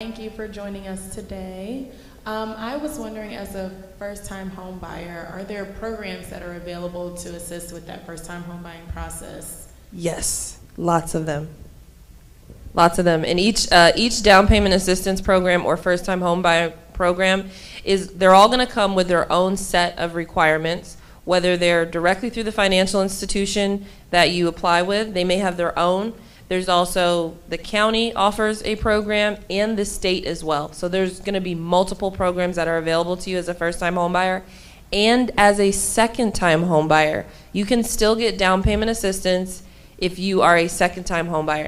Thank you for joining us today. Um, I was wondering, as a first-time home buyer, are there programs that are available to assist with that first-time home buying process? Yes, lots of them. Lots of them. And each, uh, each down payment assistance program or first time home buyer program is, they're all going to come with their own set of requirements, whether they're directly through the financial institution that you apply with, they may have their own. There's also, the county offers a program and the state as well. So there's going to be multiple programs that are available to you as a first time homebuyer. And as a second time homebuyer. you can still get down payment assistance if you are a second time home buyer.